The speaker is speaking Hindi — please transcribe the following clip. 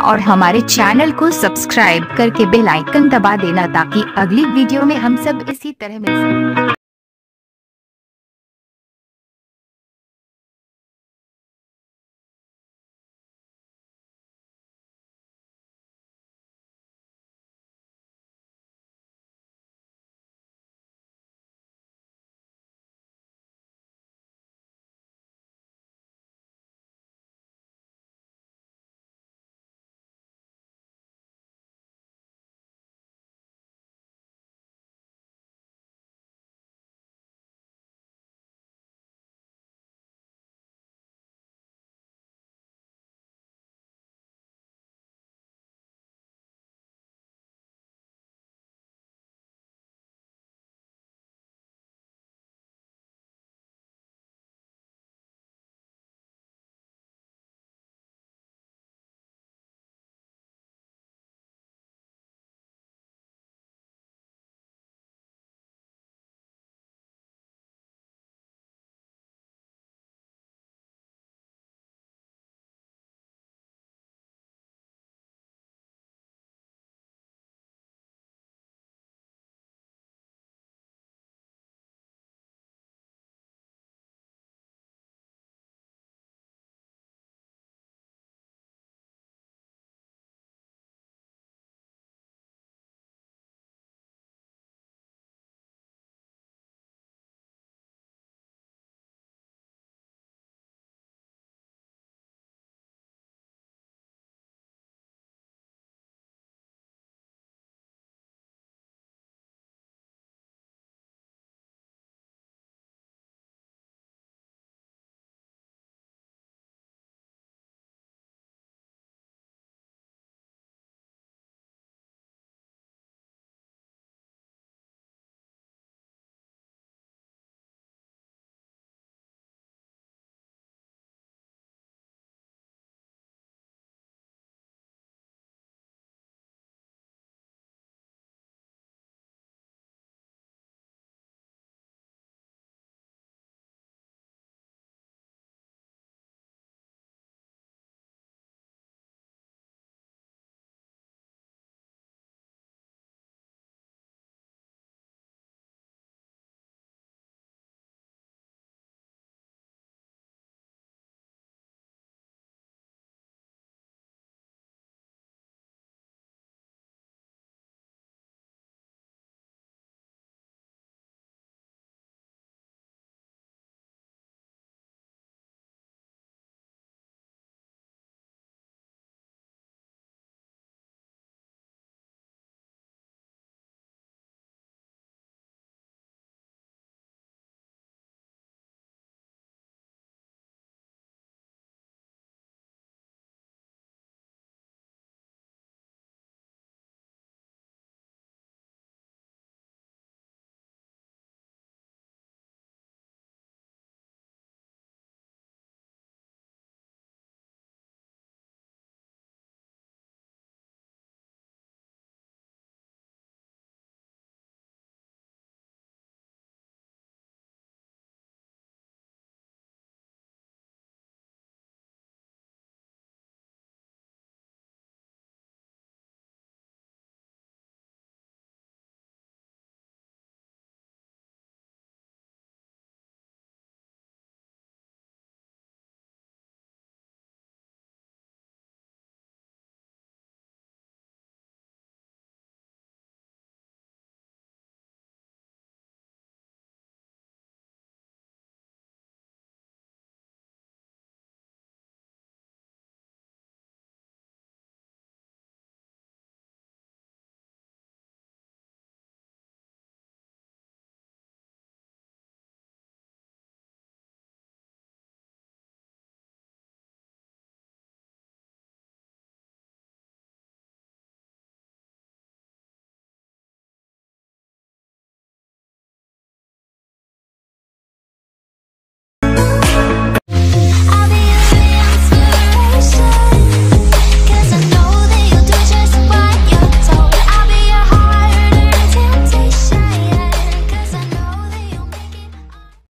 और हमारे चैनल को सब्सक्राइब करके बेल आइकन दबा देना ताकि अगली वीडियो में हम सब इसी तरह मिल सकें।